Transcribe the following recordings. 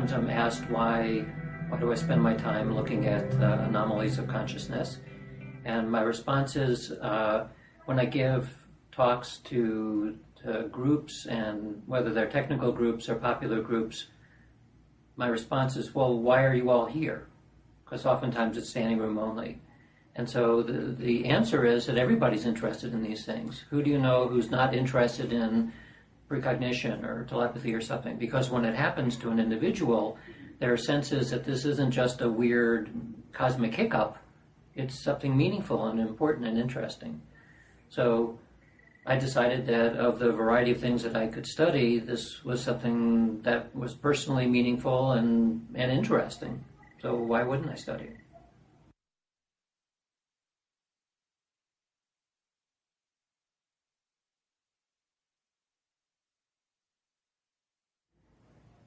sometimes I'm asked why, why do I spend my time looking at uh, anomalies of consciousness? And my response is uh, when I give talks to, to groups, and whether they're technical groups or popular groups, my response is, well, why are you all here? Because oftentimes it's standing room only. And so the, the answer is that everybody's interested in these things. Who do you know who's not interested in precognition or telepathy or something? Because when it happens to an individual, there are senses that this isn't just a weird cosmic hiccup, it's something meaningful and important and interesting. So I decided that of the variety of things that I could study, this was something that was personally meaningful and, and interesting. So why wouldn't I study it?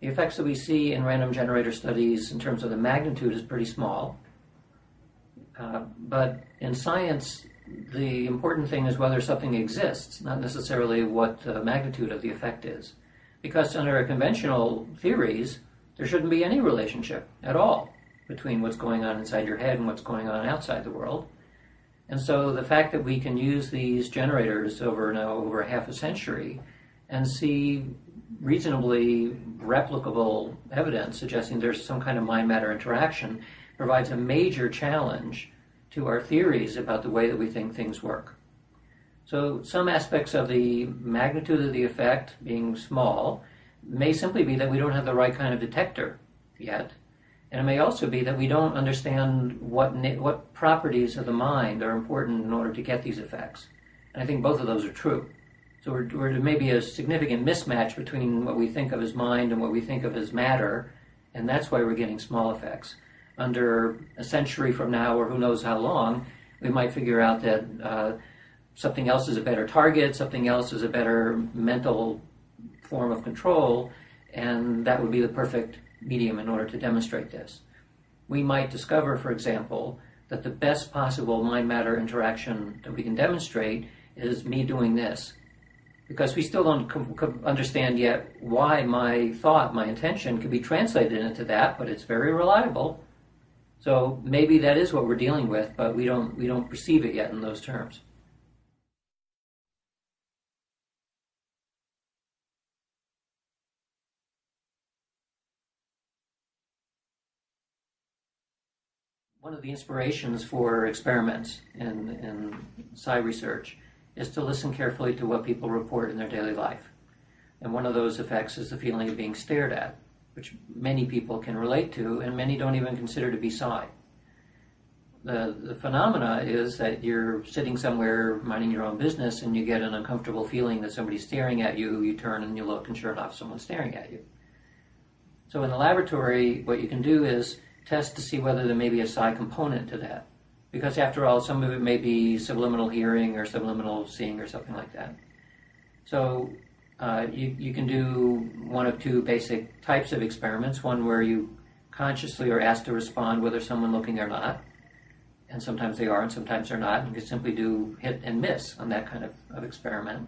The effects that we see in random generator studies in terms of the magnitude is pretty small. Uh, but in science, the important thing is whether something exists, not necessarily what the magnitude of the effect is. Because under conventional theories, there shouldn't be any relationship at all between what's going on inside your head and what's going on outside the world. And so the fact that we can use these generators over now over half a century and see reasonably replicable evidence suggesting there's some kind of mind matter interaction provides a major challenge to our theories about the way that we think things work. So, some aspects of the magnitude of the effect being small may simply be that we don't have the right kind of detector yet. And it may also be that we don't understand what, what properties of the mind are important in order to get these effects. And I think both of those are true. So we're, we're maybe a significant mismatch between what we think of as mind and what we think of as matter, and that's why we're getting small effects. Under a century from now, or who knows how long, we might figure out that uh, something else is a better target, something else is a better mental form of control, and that would be the perfect medium in order to demonstrate this. We might discover, for example, that the best possible mind matter interaction that we can demonstrate is me doing this because we still don't com- com- understand yet why my thought, my intention, can be translated into that, but it's very reliable. So maybe that is what we're dealing with, but we don't we don't perceive it yet in those terms. One of the inspirations for experiments in, in psi research is to listen carefully to what people report in their daily life. And one of those effects is the feeling of being stared at, which many people can relate to, and many don't even consider to be psi. The, the phenomena is that you're sitting somewhere minding your own business and you get an uncomfortable feeling that somebody's staring at you, you turn and you look, and sure enough, someone's staring at you. So in the laboratory, what you can do is test to see whether there may be a psi component to that because after all, some of it may be subliminal hearing or subliminal seeing or something like that. So uh, you, you can do one of two basic types of experiments. One where you consciously are asked to respond whether someone looking or not, and sometimes they are and sometimes they're not. And you can simply do hit and miss on that kind of, of experiment.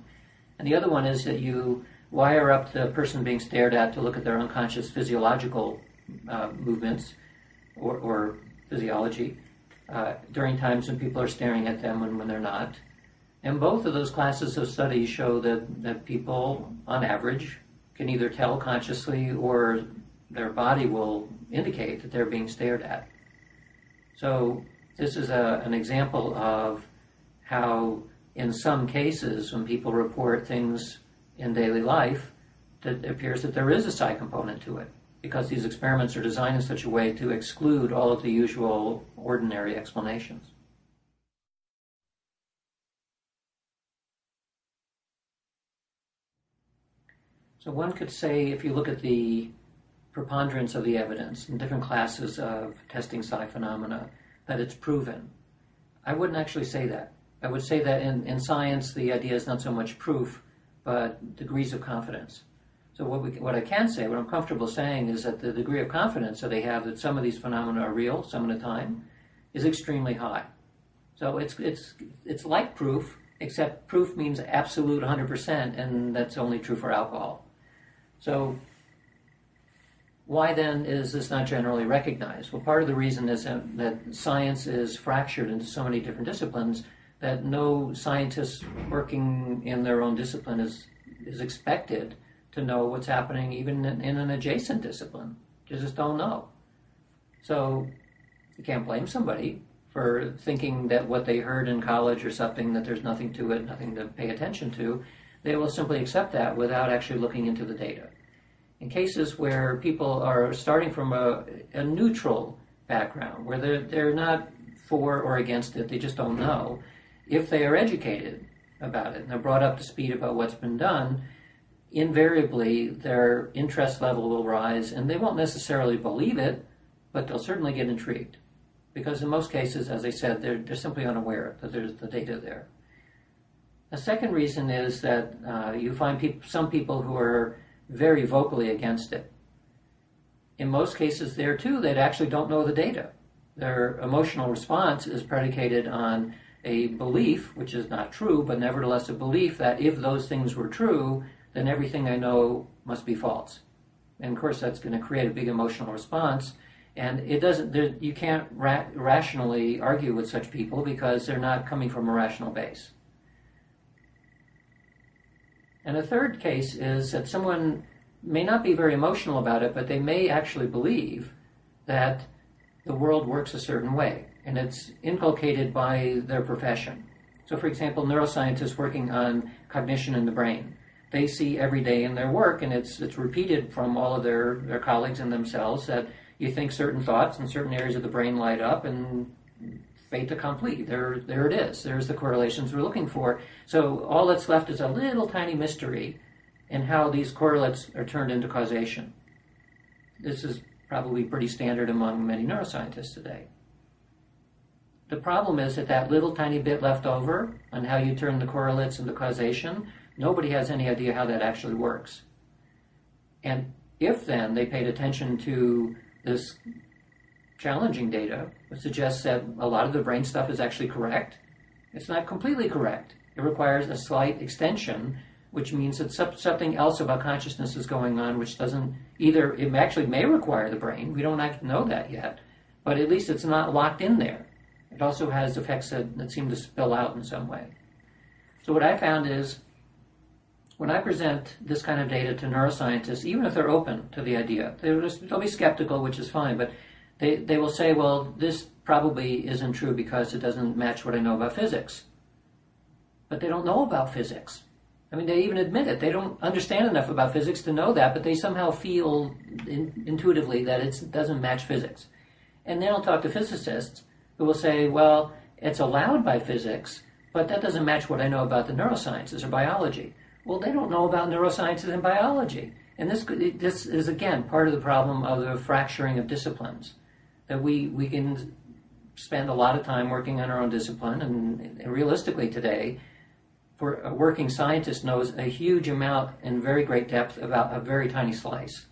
And the other one is that you wire up the person being stared at to look at their unconscious physiological uh, movements or, or physiology uh, during times when people are staring at them and when they're not. And both of those classes of studies show that, that people, on average, can either tell consciously or their body will indicate that they're being stared at. So, this is a, an example of how, in some cases, when people report things in daily life, that it appears that there is a psi component to it because these experiments are designed in such a way to exclude all of the usual ordinary explanations. So one could say, if you look at the preponderance of the evidence in different classes of testing psi phenomena, that it's proven. I wouldn't actually say that. I would say that in, in science, the idea is not so much proof, but degrees of confidence. So what, we, what I can say, what I'm comfortable saying, is that the degree of confidence that they have that some of these phenomena are real some of the time is extremely high. So it's it's it's like proof, except proof means absolute 100%, and that's only true for alcohol. So why then is this not generally recognized? Well, part of the reason is that science is fractured into so many different disciplines that no scientist working in their own discipline is, is expected to know what's happening even in, an adjacent discipline. You just don't know. So you can't blame somebody for thinking that what they heard in college or something that there's nothing to it, nothing to pay attention to. They will simply accept that without actually looking into the data. In cases where people are starting from a, a neutral background, where they're, they're not for or against it, they just don't know, if they are educated about it and they're brought up to speed about what's been done, invariably their interest level will rise and they won't necessarily believe it, but they'll certainly get intrigued. Because in most cases, as I said, they're, they're simply unaware that there's the data there. A second reason is that uh, you find peop- some people who are very vocally against it. In most cases, there too, they actually don't know the data. Their emotional response is predicated on a belief, which is not true, but nevertheless a belief that if those things were true, then everything I know must be false. And of course, that's going to create a big emotional response. And it doesn't, you can't ra- rationally argue with such people because they're not coming from a rational base. And a third case is that someone may not be very emotional about it, but they may actually believe that the world works a certain way, and it's inculcated by their profession. So, for example, neuroscientists working on cognition in the brain, they see every day in their work, and it's, it's repeated from all of their, their colleagues and themselves, that you think certain thoughts and certain areas of the brain light up, and fait accompli. There, there it is. There's the correlations we're looking for. So all that's left is a little tiny mystery in how these correlates are turned into causation. This is probably pretty standard among many neuroscientists today. The problem is that that little tiny bit left over on how you turn the correlates into causation, nobody has any idea how that actually works. And if then they paid attention to this challenging data, which suggests that a lot of the brain stuff is actually correct. It's not completely correct. It requires a slight extension, which means that something else about consciousness is going on, which doesn't either, it actually may require the brain. We don't know that yet, but at least it's not locked in there. It also has effects that, that seem to spill out in some way. So, what I found is when I present this kind of data to neuroscientists, even if they're open to the idea, they'll, just, they'll be skeptical, which is fine, but they, they will say, well, this probably isn't true because it doesn't match what I know about physics. But they don't know about physics. I mean, they even admit it. They don't understand enough about physics to know that, but they somehow feel in, intuitively that it doesn't match physics. And then I'll talk to physicists who will say, well, it's allowed by physics, but that doesn't match what I know about the neurosciences or biology. Well, they don't know about neurosciences and biology. And this, this is, again, part of the problem of the fracturing of disciplines that we, we can spend a lot of time working on our own discipline, and, and realistically today, for a working scientist knows a huge amount in very great depth about a very tiny slice.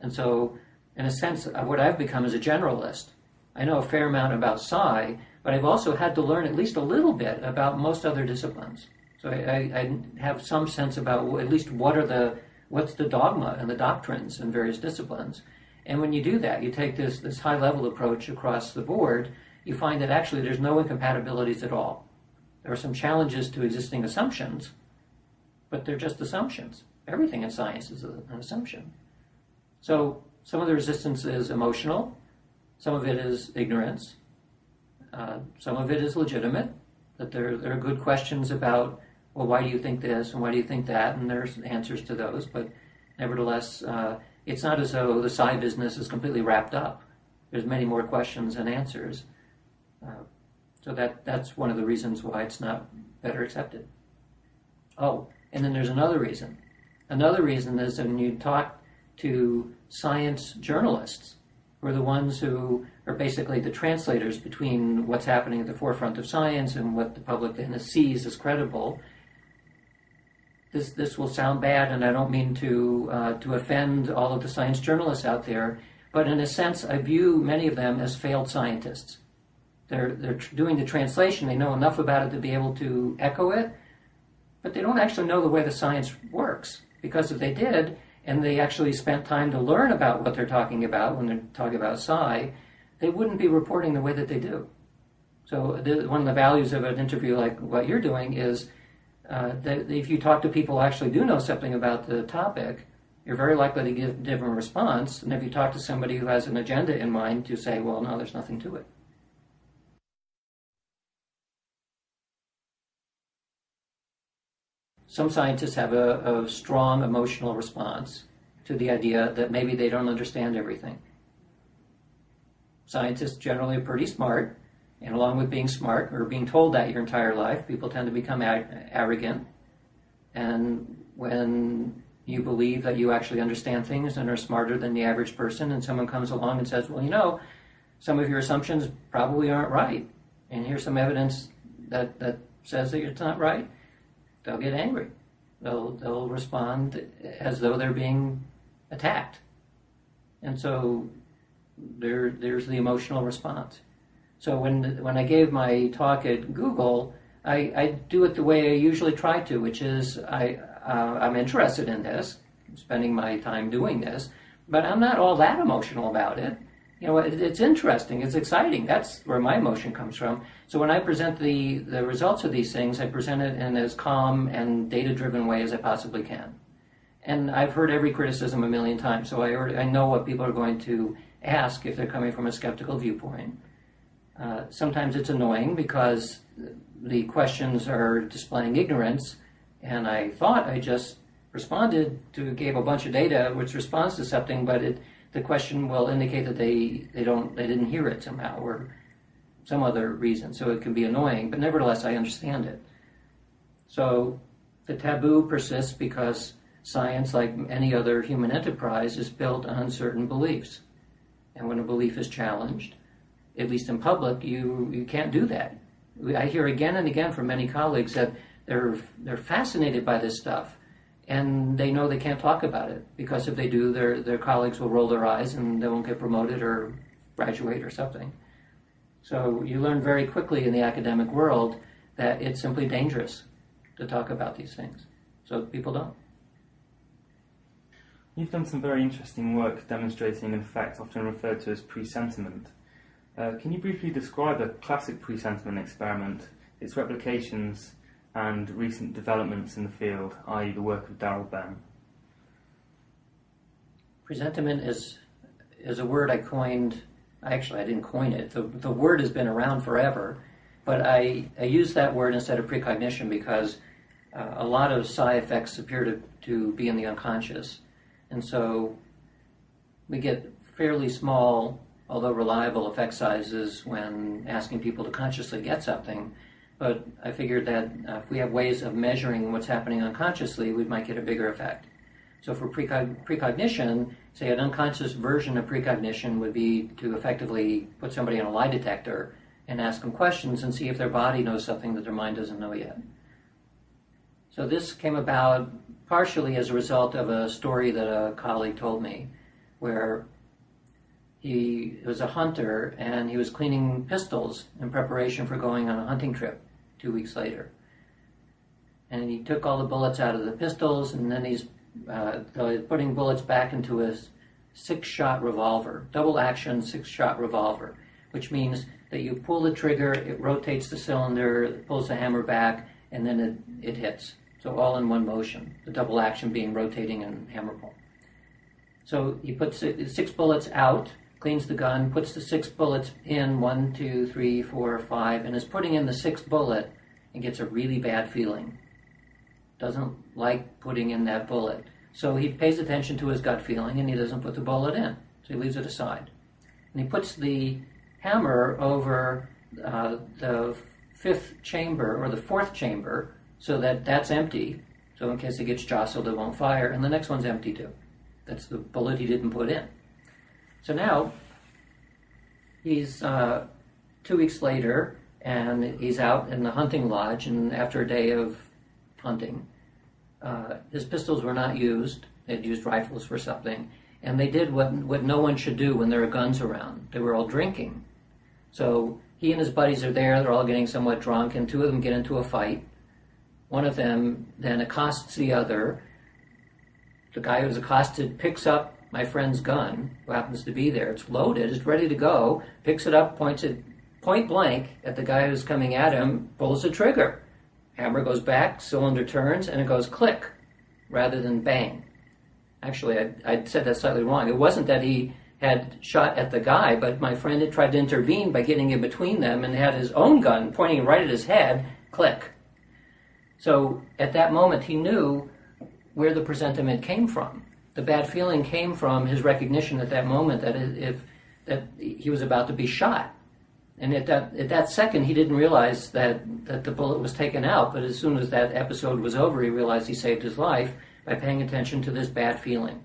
And so, in a sense, of what I've become is a generalist. I know a fair amount about psi, but I've also had to learn at least a little bit about most other disciplines. So I, I have some sense about at least what are the what's the dogma and the doctrines in various disciplines. And when you do that, you take this, this high level approach across the board, you find that actually there's no incompatibilities at all. There are some challenges to existing assumptions, but they're just assumptions. Everything in science is an assumption. So some of the resistance is emotional, some of it is ignorance, uh, some of it is legitimate, that there, there are good questions about, well, why do you think this and why do you think that, and there's answers to those, but nevertheless, uh, it's not as though the psi business is completely wrapped up. There's many more questions and answers. Uh, so that that's one of the reasons why it's not better accepted. Oh, and then there's another reason. Another reason is when you talk to science journalists, who are the ones who are basically the translators between what's happening at the forefront of science and what the public then sees as credible, this this will sound bad, and I don't mean to uh, to offend all of the science journalists out there, but in a sense, I view many of them as failed scientists. They're they're doing the translation; they know enough about it to be able to echo it, but they don't actually know the way the science works. Because if they did, and they actually spent time to learn about what they're talking about when they're talking about psi, they wouldn't be reporting the way that they do. So the, one of the values of an interview like what you're doing is uh, that if you talk to people who actually do know something about the topic, you're very likely to give a different response than if you talk to somebody who has an agenda in mind to say, well, no, there's nothing to it. Some scientists have a, a strong emotional response to the idea that maybe they don't understand everything. Scientists generally are pretty smart, and along with being smart or being told that your entire life, people tend to become ag- arrogant. And when you believe that you actually understand things and are smarter than the average person, and someone comes along and says, Well, you know, some of your assumptions probably aren't right, and here's some evidence that, that says that it's not right, they'll get angry. They'll, they'll respond as though they're being attacked. And so there, there's the emotional response. So when, when I gave my talk at Google, I, I do it the way I usually try to, which is I, uh, I'm interested in this, spending my time doing this, but I'm not all that emotional about it you know, it, it's interesting, it's exciting. That's where my emotion comes from. So when I present the, the results of these things, I present it in as calm and data driven way as I possibly can. And I've heard every criticism a million times, so I, already, I know what people are going to ask if they're coming from a skeptical viewpoint. Uh, sometimes it's annoying because the questions are displaying ignorance, and I thought I just responded to, gave a bunch of data which responds to something, but it the question will indicate that they, they don't they didn't hear it somehow or some other reason. So it can be annoying, but nevertheless I understand it. So the taboo persists because science, like any other human enterprise, is built on certain beliefs. And when a belief is challenged, at least in public, you, you can't do that. I hear again and again from many colleagues that they're, they're fascinated by this stuff and they know they can't talk about it because if they do, their their colleagues will roll their eyes and they won't get promoted or graduate or something. So you learn very quickly in the academic world that it's simply dangerous to talk about these things. So people don't. You've done some very interesting work demonstrating an effect often referred to as presentiment. Uh, can you briefly describe a classic presentiment experiment, its replications, and recent developments in the field, i.e., the work of Daryl Bem? Presentiment is is a word I coined. Actually, I didn't coin it. The, the word has been around forever, but I, I use that word instead of precognition because uh, a lot of psi effects appear to, to be in the unconscious. And so we get fairly small, although reliable effect sizes when asking people to consciously get something. But I figured that uh, if we have ways of measuring what's happening unconsciously, we might get a bigger effect. So for precog- precognition, say an unconscious version of precognition would be to effectively put somebody on a lie detector and ask them questions and see if their body knows something that their mind doesn't know yet. So this came about partially as a result of a story that a colleague told me where he was a hunter and he was cleaning pistols in preparation for going on a hunting trip two weeks later. And he took all the bullets out of the pistols, and then he's uh, putting bullets back into his six shot revolver, double action six shot revolver, which means that you pull the trigger, it rotates the cylinder, pulls the hammer back, and then it, it hits. So all in one motion, the double action being rotating and hammer pull. So he puts six bullets out, cleans the gun, puts the six bullets in one, two, three, four, five, and is putting in the sixth bullet and gets a really bad feeling. Doesn't like putting in that bullet. So he pays attention to his gut feeling and he doesn't put the bullet in. So he leaves it aside. And he puts the hammer over uh, the fifth chamber or the fourth chamber so that that's empty. So in case it gets jostled, it won't fire. And the next one's empty too. That's the bullet he didn't put in. So now he's uh, two weeks later, and he's out in the hunting lodge, and after a day of hunting, uh, his pistols were not used. They'd used rifles for something, and they did what what no one should do when there are guns around. They were all drinking. So he and his buddies are there. They're all getting somewhat drunk, and two of them get into a fight. One of them then accosts the other, the guy who's accosted picks up my friend's gun, who happens to be there. It's loaded, it's ready to go, picks it up, points it point blank at the guy who's coming at him, pulls the trigger. Hammer goes back, cylinder turns, and it goes click rather than bang. Actually, I, I said that slightly wrong. It wasn't that he had shot at the guy, but my friend had tried to intervene by getting in between them and had his own gun pointing right at his head, click. So at that moment, he knew where the presentiment came from. The bad feeling came from his recognition at that moment that if that he was about to be shot. And at that at that second, he didn't realize that that the bullet was taken out. But as soon as that episode was over, he realized he saved his life by paying attention to this bad feeling.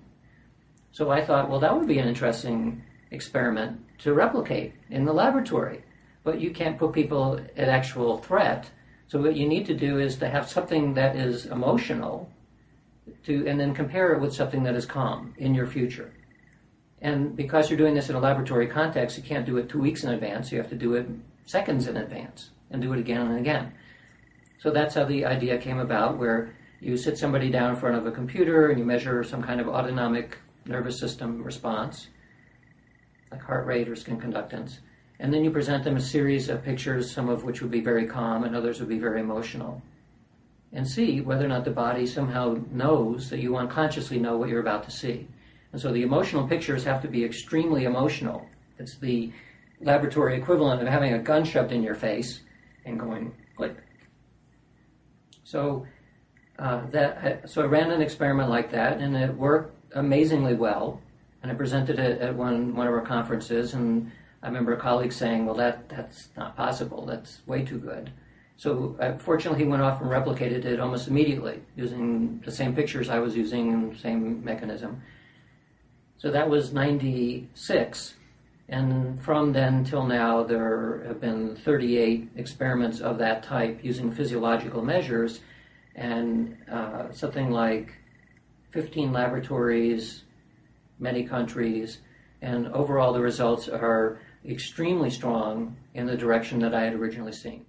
So I thought, well, that would be an interesting experiment to replicate in the laboratory. But you can't put people at actual threat. So what you need to do is to have something that is emotional to, and then compare it with something that is calm in your future. And because you're doing this in a laboratory context, you can't do it two weeks in advance. You have to do it seconds in advance and do it again and again. So that's how the idea came about, where you sit somebody down in front of a computer and you measure some kind of autonomic nervous system response, like heart rate or skin conductance. And then you present them a series of pictures, some of which would be very calm and others would be very emotional. And see whether or not the body somehow knows that you unconsciously know what you're about to see. And so the emotional pictures have to be extremely emotional. It's the laboratory equivalent of having a gun shoved in your face and going click. So uh, that so I ran an experiment like that, and it worked amazingly well, and I presented it at one, one of our conferences, and I remember a colleague saying, well, that, that's not possible. That's way too good. So uh, fortunately, he went off and replicated it almost immediately using the same pictures I was using and the same mechanism. So that was 96. And from then till now, there have been 38 experiments of that type using physiological measures, and uh, something like 15 laboratories, many countries, and overall the results are extremely strong in the direction that I had originally seen.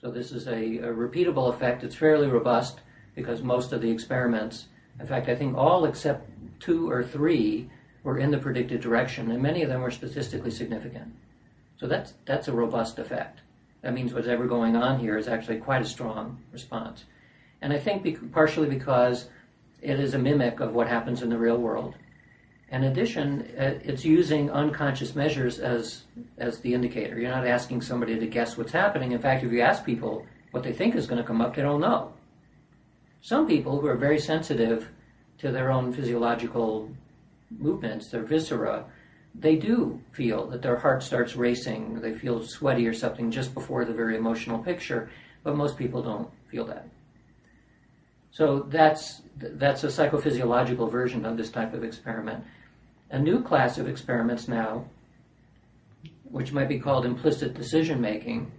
So this is a, a, repeatable effect. It's fairly robust because most of the experiments, in fact, I think all except two or three were in the predicted direction, and many of them were statistically significant. So that's that's a robust effect. That means whatever going on here is actually quite a strong response. And I think be- partially because it is a mimic of what happens in the real world. In addition, uh, it's using unconscious measures as, as the indicator. You're not asking somebody to guess what's happening. In fact, if you ask people what they think is going to come up, they don't know. Some people who are very sensitive to their own physiological movements, their viscera, they do feel that their heart starts racing, they feel sweaty or something just before the very emotional picture, but most people don't feel that. So that's that's a psychophysiological version of this type of experiment. A new class of experiments now, which might be called implicit decision making,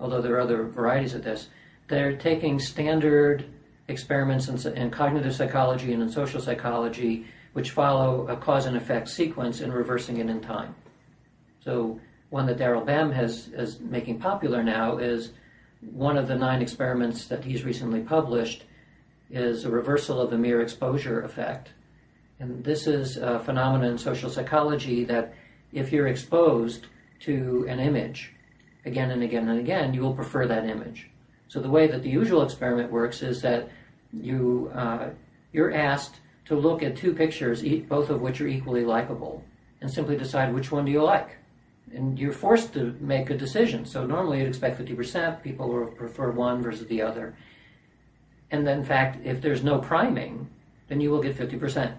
although there are other varieties of this, they're taking standard experiments in, in cognitive psychology and in social psychology which follow a cause and effect sequence and reversing it in time. So one that Daryl Bem has is making popular now is one of the nine experiments that he's recently published is a reversal of the mere exposure effect. And this is a phenomenon in social psychology that if you're exposed to an image again and again and again, you will prefer that image. So the way that the usual experiment works is that you uh, you're asked to look at two pictures, both of which are equally likable, and simply decide which one do you like. And you're forced to make a decision. So normally you'd expect 50%, people will prefer one versus the other. And then, in fact, if there's no priming, then you will get 50%.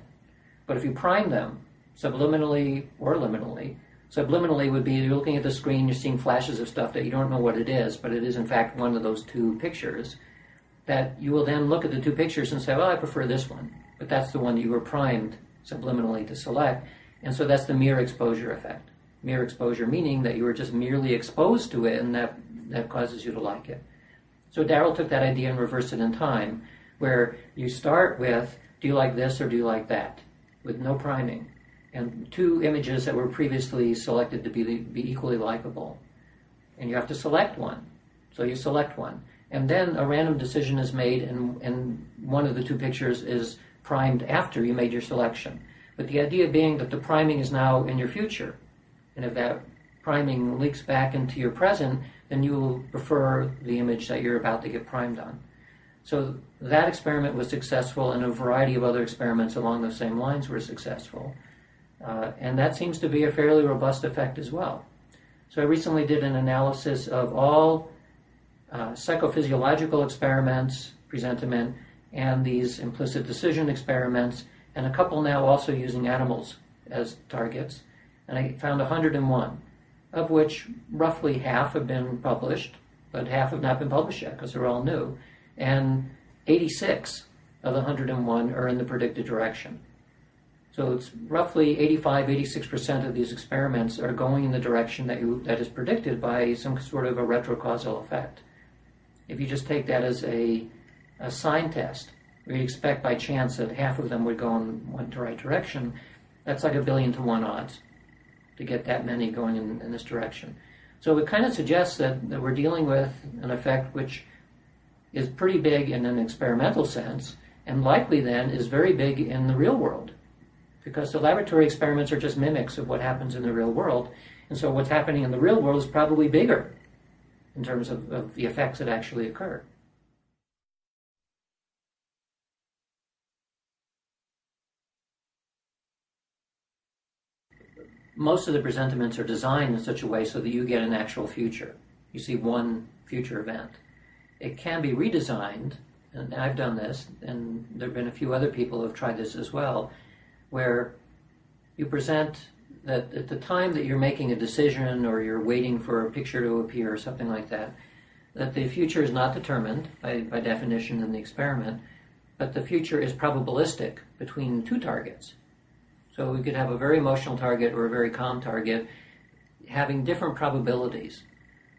But if you prime them, subliminally or liminally, subliminally would be you're looking at the screen, you're seeing flashes of stuff that you don't know what it is, but it is in fact one of those two pictures, that you will then look at the two pictures and say, well, I prefer this one but that's the one you were primed subliminally to select. And so that's the mere exposure effect. Mere exposure meaning that you were just merely exposed to it and that, that causes you to like it. So Daryl took that idea and reversed it in time, where you start with, do you like this or do you like that? With no priming. And two images that were previously selected to be, be equally likable. And you have to select one. So you select one. And then a random decision is made, and, and one of the two pictures is primed after you made your selection. But the idea being that the priming is now in your future. And if that priming leaks back into your present, then you will prefer the image that you're about to get primed on. So that experiment was successful, and a variety of other experiments along those same lines were successful. Uh, and that seems to be a fairly robust effect as well. So I recently did an analysis of all uh, psychophysiological experiments, presentiment, and these implicit decision experiments, and a couple now also using animals as targets. And I found 101, of which roughly half have been published, but half have not been published yet because they're all new. And 86 of the 101 are in the predicted direction. So it's roughly 85, 86% of these experiments are going in the direction that, you, that is predicted by some sort of a retrocausal effect. If you just take that as a, a sign test, we expect by chance that half of them would go in one the right direction, that's like a billion to one odds to get that many going in, in this direction. So it kind of suggests that, that we're dealing with an effect which is pretty big in an experimental sense, and likely then is very big in the real world because the laboratory experiments are just mimics of what happens in the real world. And so what's happening in the real world is probably bigger in terms of, of the effects that actually occur. Most of the presentiments are designed in such a way so that you get an actual future. You see one future event. It can be redesigned, and I've done this, and there have been a few other people who have tried this as well, where you present that at the time that you're making a decision or you're waiting for a picture to appear or something like that, that the future is not determined by, by definition in the experiment, but the future is probabilistic between two targets. So we could have a very emotional target or a very calm target having different probabilities.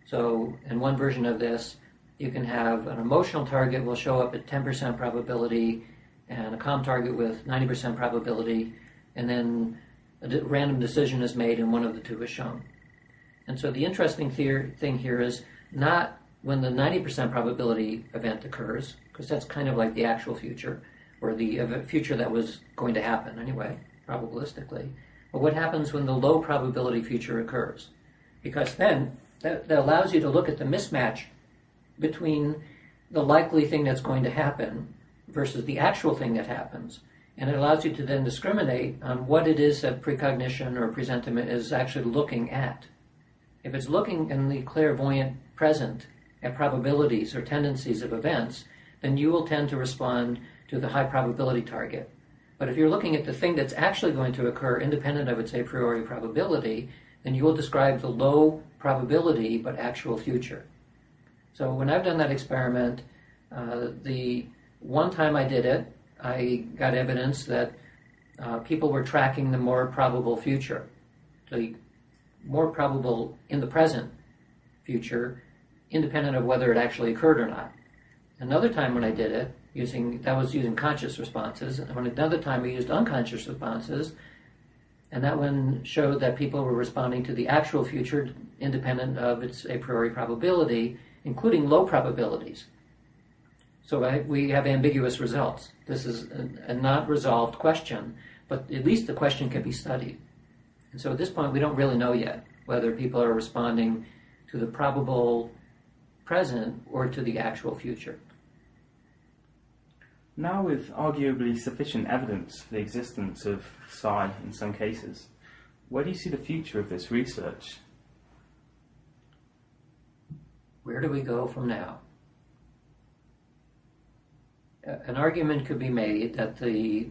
So in one version of this, you can have an emotional target will show up at 10% probability and a calm target with 90% probability, and then a random decision is made and one of the two is shown. And so the interesting thing here is not when the 90% probability event occurs, because that's kind of like the actual future, or the future that was going to happen anyway, probabilistically. But what happens when the low probability future occurs? Because then that, that allows you to look at the mismatch between the likely thing that's going to happen versus the actual thing that happens. And it allows you to then discriminate on what it is that precognition or presentiment is actually looking at. If it's looking in the clairvoyant present at probabilities or tendencies of events, then you will tend to respond to the high probability target. But if you're looking at the thing that's actually going to occur independent of its a priori probability, then you will describe the low probability but actual future. So when I've done that experiment, uh, the one time I did it, I got evidence that uh, people were tracking the more probable future, the more probable in the present future, independent of whether it actually occurred or not. Another time when I did it, using that was using conscious responses. And when another time I used unconscious responses, and that one showed that people were responding to the actual future independent of its a priori probability, including low probabilities. So I, we have ambiguous results. This is a, a, not resolved question, but at least the question can be studied. And so at this point, we don't really know yet whether people are responding to the probable present or to the actual future. Now, with arguably sufficient evidence for the existence of psi in some cases, where do you see the future of this research? Where do we go from now? an argument could be made that the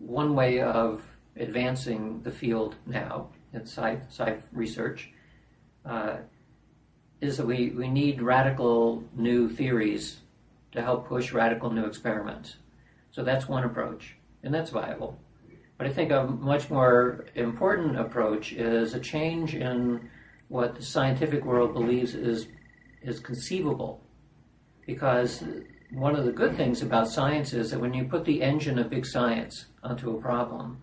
one way of advancing the field now in psi research uh, is that we, we need radical new theories to help push radical new experiments. So that's one approach, and that's viable. But I think a much more important approach is a change in what the scientific world believes is, is conceivable. Because one of the good things about science is that when you put the engine of big science onto a problem,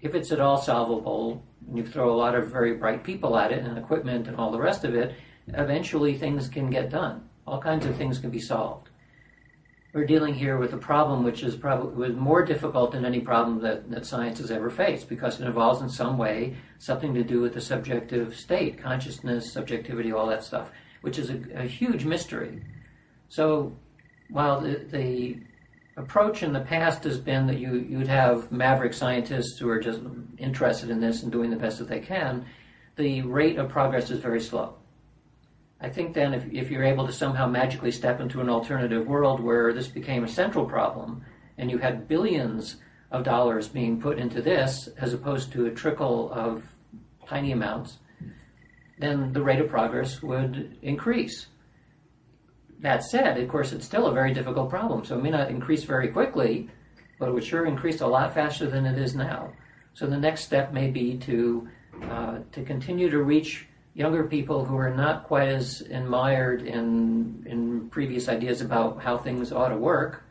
if it's at all solvable, and you throw a lot of very bright people at it and equipment and all the rest of it, eventually things can get done. All kinds of things can be solved. We're dealing here with a problem which is probably more difficult than any problem that, that science has ever faced because it involves in some way something to do with the subjective state, consciousness, subjectivity, all that stuff, which is a, a huge mystery. So while the, the approach in the past has been that you, you'd have maverick scientists who are just interested in this and doing the best that they can, the rate of progress is very slow. I think then if, if you're able to somehow magically step into an alternative world where this became a central problem and you had billions of dollars being put into this as opposed to a trickle of tiny amounts, then the rate of progress would increase. That said, of course, it's still a very difficult problem, so it may not increase very quickly, but it would sure increase a lot faster than it is now. So the next step may be to uh, to continue to reach younger people who are not quite as admired in in previous ideas about how things ought to work,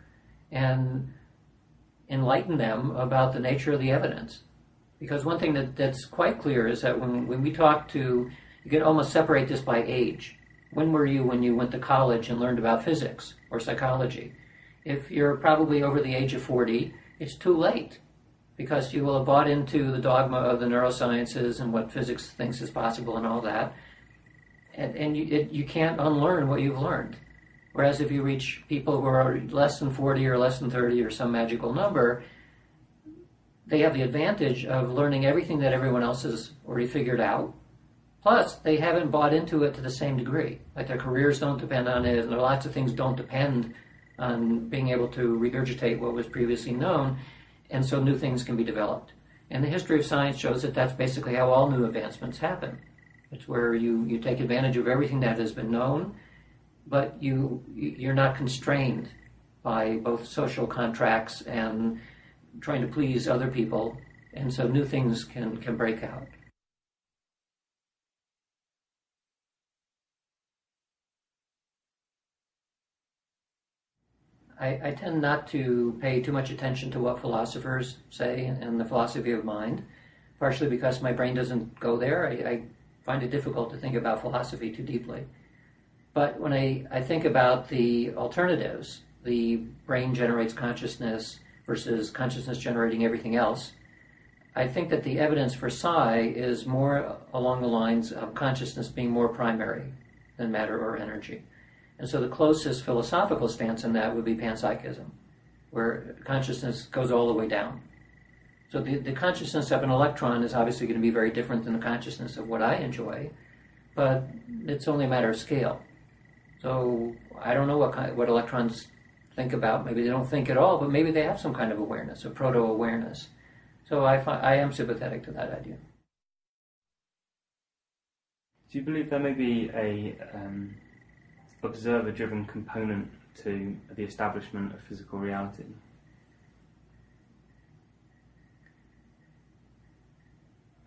and enlighten them about the nature of the evidence. Because one thing that, that's quite clear is that when, when we talk to, you can almost separate this by age. When were you when you went to college and learned about physics or psychology? If you're probably over the age of 40, it's too late because you will have bought into the dogma of the neurosciences and what physics thinks is possible and all that. And, and you, it, you can't unlearn what you've learned. Whereas if you reach people who are less than 40 or less than 30 or some magical number, they have the advantage of learning everything that everyone else has already figured out Plus, they haven't bought into it to the same degree. Like their careers don't depend on it, and there are lots of things don't depend on being able to regurgitate what was previously known, and so new things can be developed. And the history of science shows that that's basically how all new advancements happen. It's where you, you take advantage of everything that has been known, but you you're not constrained by both social contracts and trying to please other people, and so new things can, can break out. I, I, tend not to pay too much attention to what philosophers say in the philosophy of mind, partially because my brain doesn't go there. I, I find it difficult to think about philosophy too deeply. But when I, I think about the alternatives, the brain generates consciousness versus consciousness generating everything else, I think that the evidence for psi is more along the lines of consciousness being more primary than matter or energy. And so the closest philosophical stance in that would be panpsychism, where consciousness goes all the way down. So the, the consciousness of an electron is obviously going to be very different than the consciousness of what I enjoy, but it's only a matter of scale. So I don't know what what electrons think about. Maybe they don't think at all, but maybe they have some kind of awareness, a proto-awareness. So I, I am sympathetic to that idea. Do you believe there may be a um, observer driven component to the establishment of physical reality.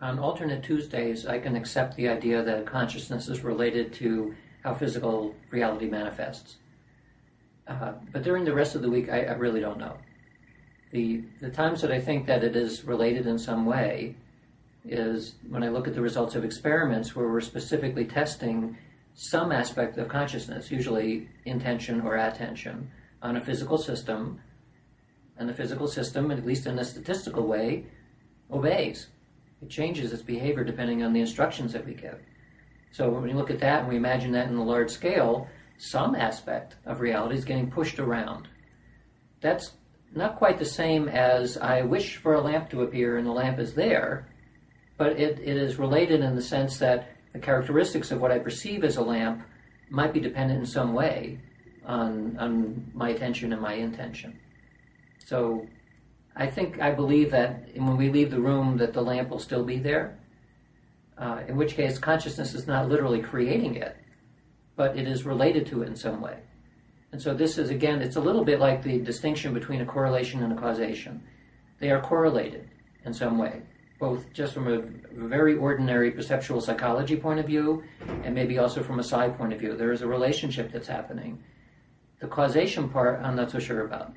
On alternate Tuesdays, I can accept the idea that consciousness is related to how physical reality manifests. Uh, but during the rest of the week, I, I really don't know. The, the times that I think that it is related in some way is when I look at the results of experiments where we're specifically testing some aspect of consciousness, usually intention or attention, on a physical system, and the physical system, at least in a statistical way, obeys. It changes its behavior depending on the instructions that we give. So when we look at that and we imagine that in the large scale, some aspect of reality is getting pushed around. That's not quite the same as I wish for a lamp to appear and the lamp is there, but it, it is related in the sense that the characteristics of what I perceive as a lamp might be dependent in some way on, on my attention and my intention. So I think I believe that when we leave the room that the lamp will still be there, uh, in which case consciousness is not literally creating it, but it is related to it in some way. And so this is again, it's a little bit like the distinction between a correlation and a causation. They are correlated in some way both just from a very ordinary perceptual psychology point of view and maybe also from a psi point of view. There is a relationship that's happening. The causation part, I'm not so sure about.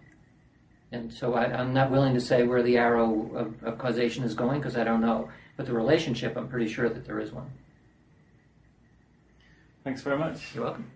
And so I, am not willing to say where the arrow of, of causation is going because I don't know. But the relationship, I'm pretty sure that there is one. Thanks very much. You're welcome.